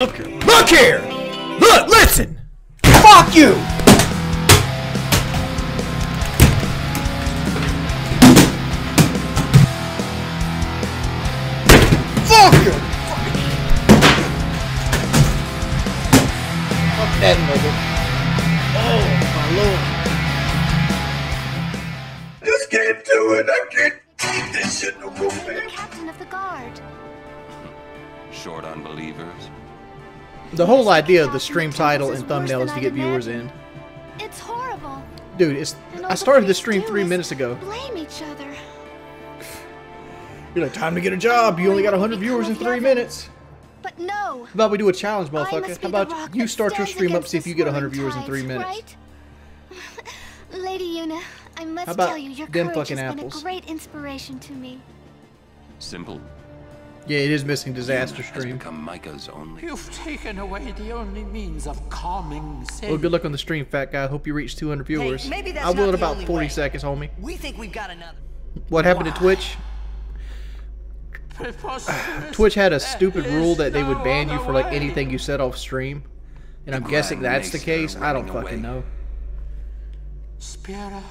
Look here. Look here! Look, listen! Fuck you! Fuck you! Fuck that nigga. Oh, my lord. Just can't do it. I can't keep this shit no more, man. captain of the guard. Short on believers. The whole idea of the stream title and thumbnail is to get viewers in. It's horrible. Dude, it's I started the stream three minutes ago. Blame each other. You're like, time to get a job. You only got 100 viewers in three minutes. But no. How about we do a challenge, motherfucker? How about you start your stream up, see if you get 100 viewers in three minutes. Right? Lady Yuna, I must tell you, your courage has been a great inspiration to me. Simple. Yeah, it is missing disaster stream. become Micah's only. You've taken away the only means of calming sin. Well, good luck on the stream, fat guy. Hope you reach 200 viewers. maybe that's I will in about 40 way. seconds, homie. We think we've got another. What happened to Twitch? Twitch had a stupid rule that they would ban you for like anything you said off stream. And I'm guessing that's the case. I don't fucking away. know.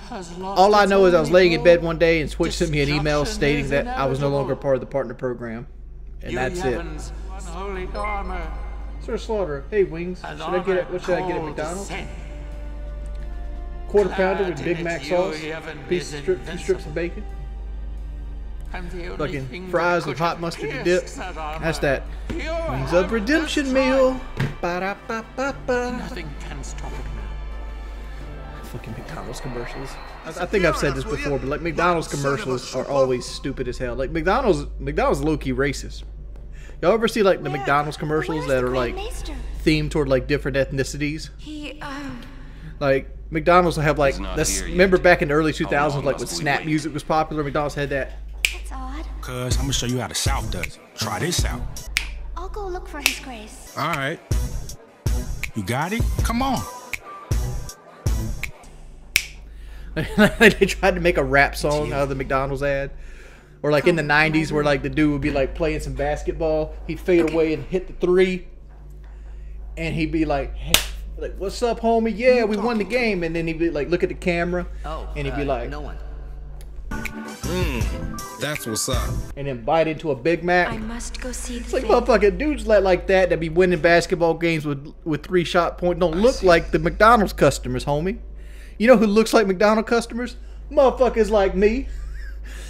Has lost All I know is I was laying in bed one day and Twitch sent me an email stating that I was no longer part of the partner program. And You that's it. heavens, unholy armor, Sir Slaughter, hey wings. an Should I get it? What should I get at McDonald's? descent. Quarter pounder with Big Mac sauce, piece of strip, two strips of bacon, I'm the only fucking fries with hot mustard and dip. That's that You Wings of Redemption meal. Ba-da-ba-ba-ba. Nothing can stop it now. Fucking McDonald's commercials. I, I think I've said this before, but like McDonald's commercials are always stupid as hell. Like McDonald's, McDonald's low key racist. Y'all ever see like the Where- McDonald's commercials where's that are like Maester? themed toward like different ethnicities? He, um, Like McDonald's will have like He's this. Remember back in the early 2000s, like when Snap wait? music was popular, McDonald's had that. that's odd. Cuz I'm gonna show you how the South does it. Try this out. I'll go look for his grace. All right. You got it? Come on. they tried to make a rap song out of the McDonald's ad. Or like in the 90s where like the dude would be like playing some basketball, he'd fade away and hit the three. And he'd be like, hey, like what's up, homie? Yeah, we won the game. And then he'd be like, look at the camera. Oh, and he'd be uh, like, no one. That's what's up. and then bite into a Big Mac. I must go see the It's like thing. motherfucking dudes like like that that be winning basketball games with with three shot point don't look like the McDonald's customers, homie. You know who looks like McDonald's customers? Motherfuckers like me.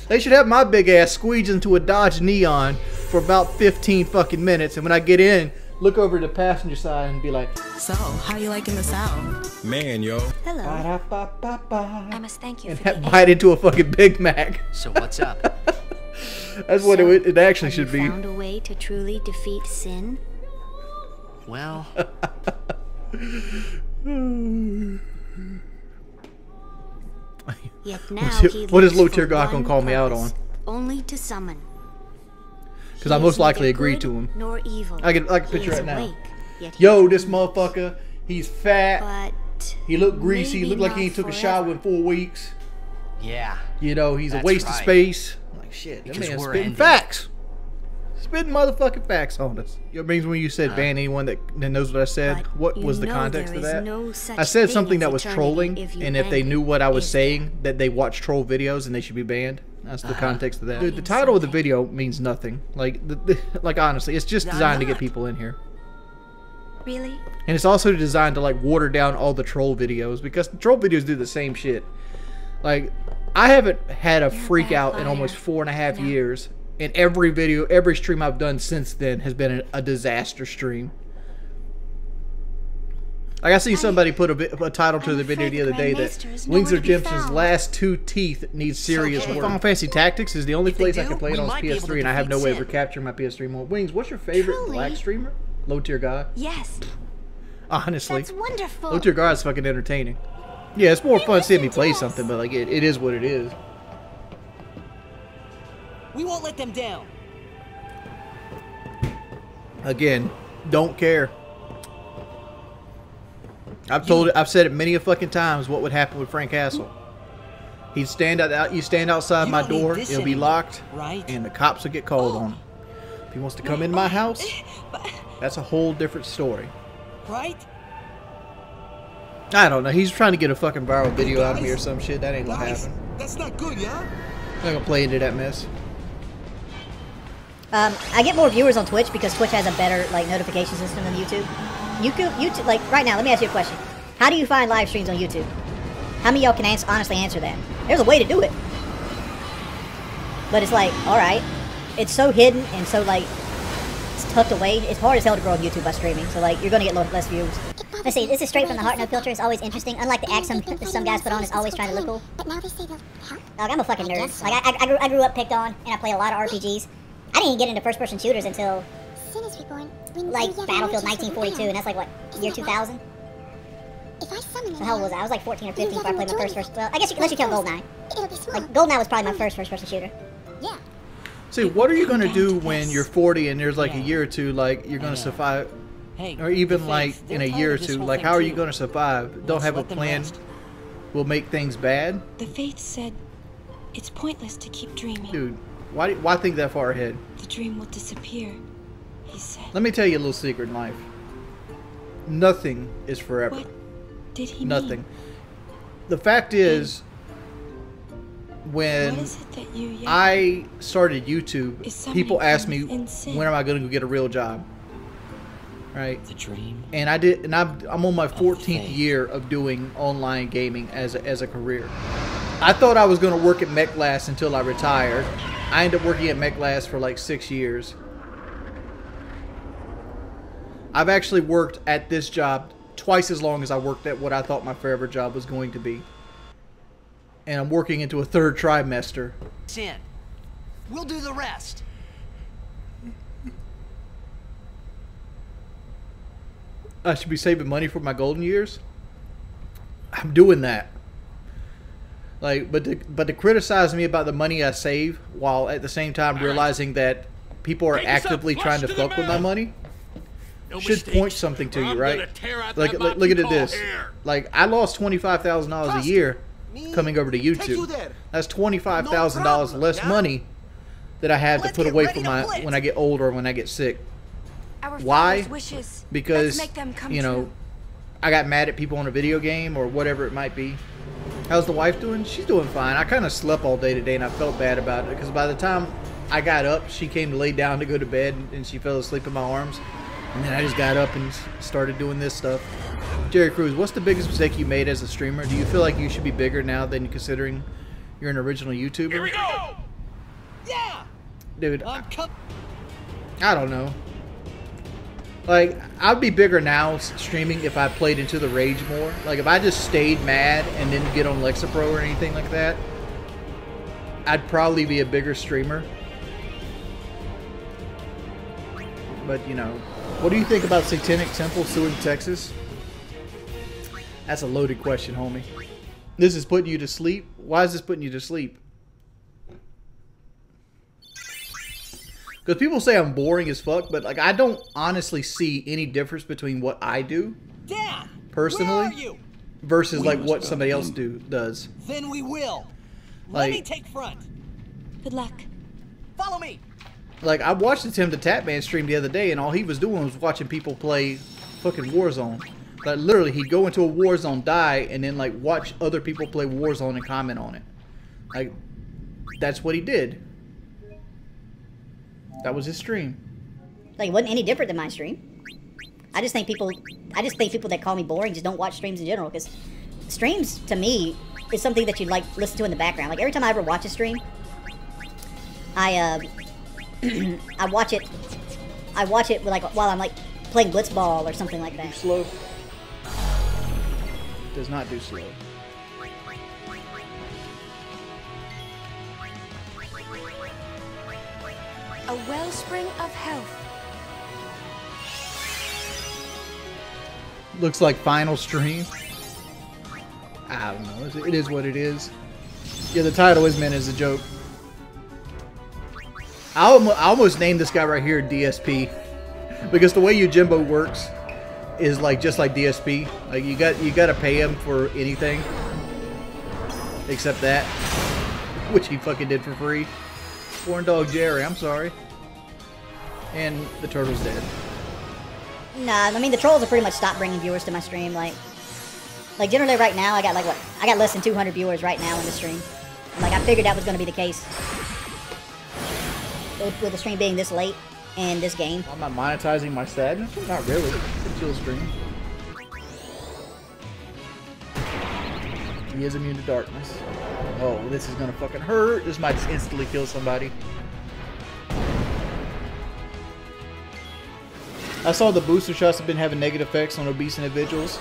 They should have my big ass squeeze into a Dodge Neon for about 15 fucking minutes, and when I get in, look over to the passenger side and be like, So, how you liking the sound?" Man, yo. Hello. "Ba-da-ba-ba-ba," I must thank you and for that the bite into a fucking Big Mac. So what's up? That's what it, it actually should you be. found a way to truly defeat sin? well, Yet now What's it- he what is lives Low Tier for gonna call me out on? Only to summon. Because I most likely neither agree to him. Nor evil. I can- I can picture is it now. awake, yet he Yo, this motherfucker, he's fat. But He looked greasy. He looked like he not ain't took a shower in four weeks. yeah. You know, he's a That's waste of space. I'm like shit, that Because man's we're spitting ending. facts. Spitting motherfucking facts on us. It means when you said ban anyone that, that knows what I said, But what was the context of that? no I said something that was trolling, if and if they knew what I was saying, that they watch troll videos and they should be banned. That's the context of that. Dude, the title of the video means nothing. Like, the, the, like honestly, it's just designed to get people in here. Really? And it's also designed to like water down all the troll videos because the troll videos do the same shit. Like, I haven't had a freak out in almost four and a half years. And every video, every stream I've done since then has been a, a disaster stream. Like I see somebody put a, bit, a title to I'm the video the the other day that Wings of to be Redemption's last two teeth need serious Okay. work. Final Fantasy Tactics is the only they place I can play it on might be able PS3, and I have no way of Sin. recapturing my PS3 more. Wings, what's your favorite Truly? black streamer? Low tier guy? Yes. Honestly. That's wonderful. Low tier is fucking entertaining. Yeah, it's more fun seeing me play something, but like it, it is what it is. We won't let them down. Again, don't care. I've told it. I've said it many a fucking times. What would happen with Frank Castle? He'd stand out. out- You stand outside You my door. It'll be anymore, locked, right? and the cops will get called on him. If he wants to come in my house, That's a whole different story. Right? I don't know. He's trying to get a fucking viral video out of me or some shit. That ain't gonna Guys, happen. that's not good, yeah? I'm not gonna play into that mess. Um, I get more viewers on Twitch because Twitch has a better like notification system than YouTube. YouTube, YouTube, like right now. Let me ask you a question: How do you find live streams on YouTube? How many of y'all can ans- honestly answer that? There's a way to do it, but it's like, all right, it's so hidden and so like it's tucked away. It's hard as hell to grow on YouTube by streaming. So like, you're gonna get less views. Let's see, this is straight from the heart, no filter. It's always interesting. Unlike the act some, some guys put on, it's always trying to look cool. But now they say they'll help. Dog, I'm a fucking nerd. Like, I, I, I, grew, I grew up picked on, and I play a lot of RPGs. I didn't even get into first-person shooters until, Sin is reborn. When like, Battlefield 1942, and that's like, what, year 2000? If I summon So how old was I? I was like 14 or 15 before I played my first first. Well, I guess you, unless you count Goldeneye. It'll be small. Like, Goldeneye was probably my first first-person shooter. yeah. See, what are you gonna do when you're 40 and there's like a year or two, like you're gonna know. survive, Hey, or even like in a year or two? Like, thing, how are you gonna survive? Don't have a plan. Will make things bad, The Faith said it's pointless to keep dreaming. dude. Why? Why think that far ahead? The dream will disappear, he said. Let me tell you a little secret in life. Nothing is forever. What did he Nothing. mean? The fact is, when What is it that you? I started YouTube, people asked me, coming when am I going to go get a real job? Right? The dream. And I did, and I'm, I'm on my 14th year of doing online gaming as a, as a career. I thought I was going to work at MechLast until I retired. I ended up working at MechLast for like six years. I've actually worked at this job twice as long as I worked at what I thought my forever job was going to be. And I'm working into a third trimester. Sin. We'll do the rest. I should be saving money for my golden years. I'm doing that. Like, but to, but to criticize me about the money I save while at the same time realizing that people are Take us up, actively trying to to the fuck with my money No should mistakes, point something to you, I'm right? gonna tear out Like, look, look at call this. hair. Like, I lost twenty five thousand dollars a year coming over to YouTube. there. That's twenty five thousand dollars problem, less yeah? money that I have Let's to put away ready for my blitz. when I get older, when I get sick. Our Why? wishes. because make them come you know true. I got mad at people on a video game or whatever it might be. How's the wife doing? She's doing fine. I kind of slept all day today and I felt bad about it because by the time I got up, she came to lay down to go to bed and she fell asleep in my arms. And then I just got up and started doing this stuff. Jerry Cruz, what's the biggest mistake you made as a streamer? Do you feel like you should be bigger now than considering you're an original YouTuber? Here we go. Yeah. Dude, I'm com- I don't know. Like, I'd be bigger now streaming if I played into the rage more. Like, if I just stayed mad and didn't get on Lexapro or anything like that, I'd probably be a bigger streamer. But, you know, what do you think about Satanic Temple suing Texas? That's a loaded question, homie. This is putting you to sleep? Why is this putting you to sleep? Because people say I'm boring as fuck, but like I don't honestly see any difference between what I do Dad. Personally? Where are you? versus We like what somebody else do does. Then we will. Let me take front. Good luck. Follow me. Like I watched the Tim the Tatman stream the other day, and all he was doing was watching people play fucking Warzone. Like literally, he'd go into a Warzone, die, and then like watch other people play Warzone and comment on it. Like that's what he did. That was his stream. Like it wasn't any different than my stream. I just think people, I just think people that call me boring just don't watch streams in general because streams to me is something that you like listen to in the background. Like every time I ever watch a stream, I uh, I watch it, I watch it like while I'm like playing blitzball or something like that. Slow. Does not do slow. A wellspring of health. Looks like final stream. I don't know. It's- what it is. Yeah, the title is meant as a joke. I almost, I almost named this guy right here DSP because the way Yojimbo works is like just like DSP. Like you got you got to pay him for anything except that, which he fucking did for free. Corn dog Jerry, I'm sorry. And the turtle's dead. Nah, I mean the trolls have pretty much stopped bringing viewers to my stream. Like, like generally right now, I got like what? I got less than 200 viewers right now in the stream. And, like I figured that was going to be the case with, with the stream being this late and this game. I'm not monetizing my sadness. Not really. It's a chill stream. He is immune to darkness. Oh, this is gonna fucking hurt. This might just instantly kill somebody. I saw the booster shots have been having negative effects on obese individuals.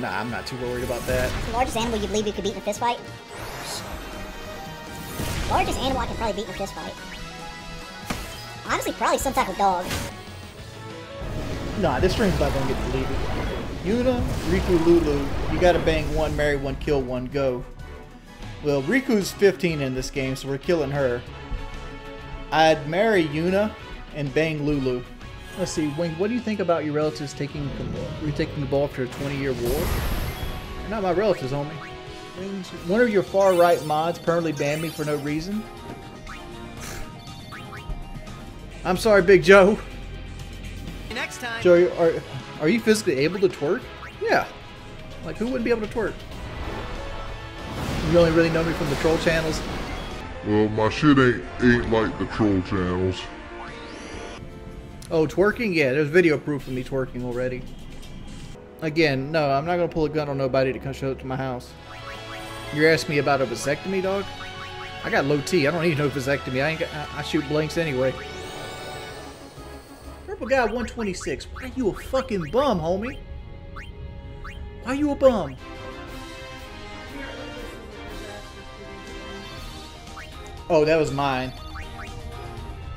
Nah, I'm not too worried about that. The largest animal you believe you could beat in a fist fight? Largest animal I could probably beat in a fist fight. Honestly, probably some type of dog. Nah, this stream's not gonna get deleted. Yuna, Rikku, Lulu, you gotta bang one, marry one, kill one, go. Well, Rikku's 15 in this game, so we're killing her. I'd marry Yuna and bang Lulu. Let's see, Wing, what do you think about your relatives taking retaking Kabul after a 20-year war? They're not my relatives, homie. Wings, one of your far-right mods permanently banned me for no reason. I'm sorry, Big Joe. Next time. Joe, are are you physically able to twerk? Yeah. Like who wouldn't be able to twerk? You only really know me from the troll channels. Well, my shit ain't ain't like the troll channels. Oh, twerking? Yeah, there's video proof of me twerking already. Again, no, I'm not gonna pull a gun on nobody to come show up to my house. You're asking me about a vasectomy, dog? I got low T. I don't need no vasectomy. I ain't got, I, I shoot blanks anyway. Purple guy 126. Why you a fucking bum, homie? Why are you a bum? Oh, that was mine.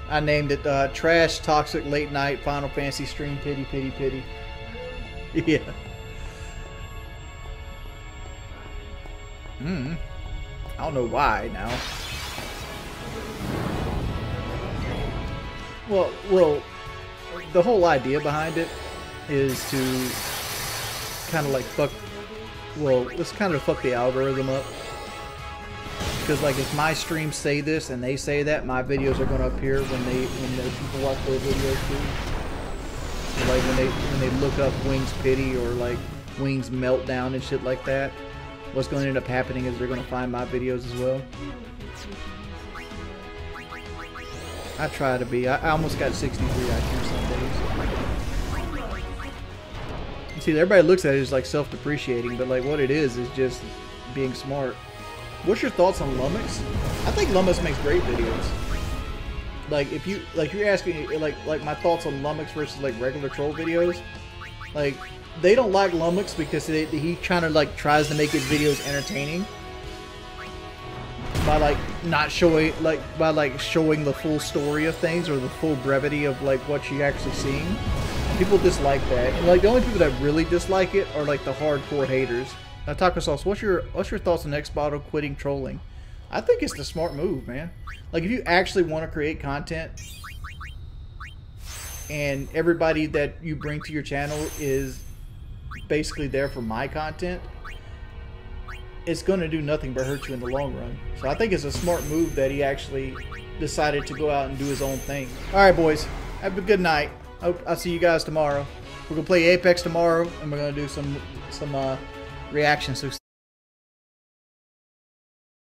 I named it uh, Trash Toxic Late Night Final Fantasy Stream Pity Pity Pity. Yeah. Hmm. I don't know why now. Well, well, the whole idea behind it is to kind of like fuck. Well, let's kind of fuck the algorithm up. Because like if my streams say this and they say that, my videos are going to appear when they when the people watch their videos too. Like when they when they look up Wings Pity or like Wings Meltdown and shit like that, what's going to end up happening is they're going to find my videos as well. I try to be. I, I almost got 63 IQ some days. See, everybody looks at it as like self-depreciating, but like what it is is just being smart. What's your thoughts on Lummox? I think Lummox makes great videos. Like if you like you're asking like like my thoughts on Lummox versus like regular troll videos, like they don't like Lummox because they, he kind of like tries to make his videos entertaining by like not showing like by like showing the full story of things or the full brevity of like what you're actually seeing. People dislike that, and like the only people that really dislike it are like the hardcore haters. Now, Taco Sauce, what's your what's your thoughts on Xbottle quitting trolling? I think it's the smart move, man. Like if you actually want to create content, and everybody that you bring to your channel is basically there for my content, it's going to do nothing but hurt you in the long run. So I think it's a smart move that he actually decided to go out and do his own thing. All right, boys. Have a good night. I'll see you guys tomorrow. We're gonna play Apex tomorrow, and we're gonna do some some uh, reactions.